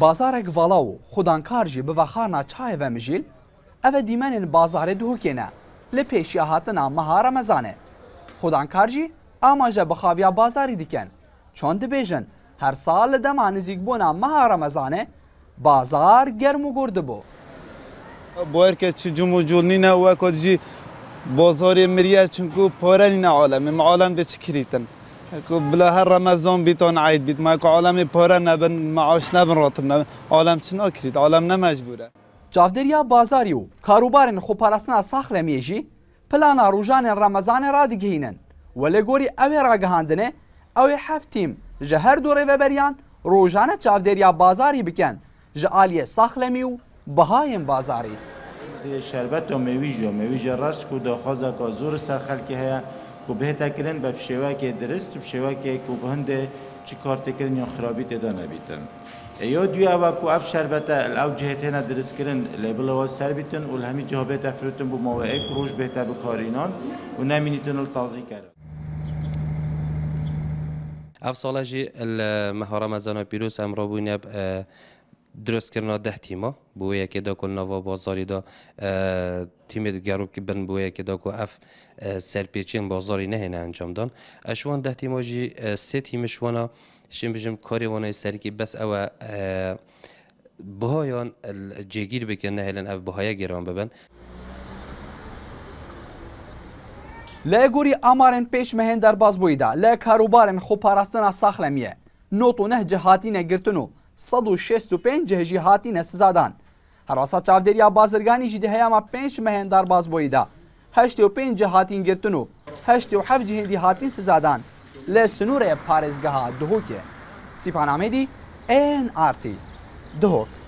Bazarek valav xudankar jî bi vexana çayê ve mijîl, ev e dîmenên bazarê dihokêne li pêşiya hatina meha Remezanê. Xudankar jî amaje bi xaviya bazarî dikin. Çon dibêjin her sal li dema nizîkbûna meha Remezanê, bazar germ û gur dibû. Bo herkes çi cum û cûl nîne wek jî bozorê miriye çunku porelîne alemê, me alem de çi kirîtin. بلا هر رمضان بیتان عید بیت ما که عالم پاره نبن معاش نبن راتب نبن عالم چی نکرید عالم نه مجبوره جافدریا بازاری و کاروبارن خوپارسنا ساخله میجی پلانا روژان رمضان را دگهینن و لگوری اوی را گهاندنه اوی هفتیم جهر دوره و بریان روژان جافدریا بازاری بکن جعالی ساخله میو بهایم بازاری شربت و میوی جو میوی جو راست که دخوازه که زور سرخل که هیا کو به کردن به کې درست و شواکی که کو بهند چی کار تکرین یا خرابی تدا نبیتن یا دوی او کو اف شربت او جهت نه درست کردن لیبل و سر بیتن و همی جابت افروتن بو موعد روش بهتر کارینان و نمینیتن تازی کرد اف سالجی جی مهارم از پیروز امرو درستکردنا ده تیما بویه که دا کل نوا بازاری دا تیم گرو که بن بویه که دا کو اف سرپیچین بازاری نه نه انجام دان اشوان ده تیما جی سه تیمش وانا شیم بجم کاری وانای سری که بس او بهایان جگیر بکن نه هلن اف بهایا گران ببن لگوری آمارن پیش مهن در باز بویده لکاروبارن خوب پارستن ساخلمیه نوتو نه جهاتی نگرتنو 165 جهجی هاتینە سزادان. هەڕاستا چاودێریا بازرگانی ژی دهەیەما 5 مەهێندار باز بۆیدا. هەشت و پێنج هاتین گرتن و هەشت و حەفج هندی هاتین سزادان لە سنوورێ پارێزگەها دهۆکێ. سیپانامێدی NRT دهۆک.